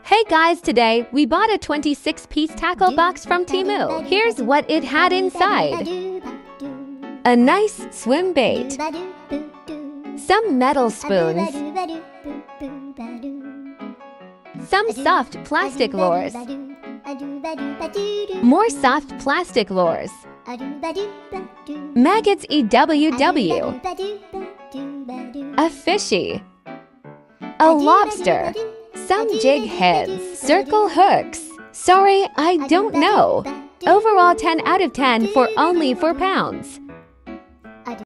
Hey guys, today we bought a 26 piece tackle box from Temu. Here's what it had inside. A nice swim bait, some metal spoons, some soft plastic lures, more soft plastic lures, maggots EWW, a fishy, a lobster, some jig heads, circle hooks. Sorry, I don't know. Overall 10 out of 10 for only 4 pounds.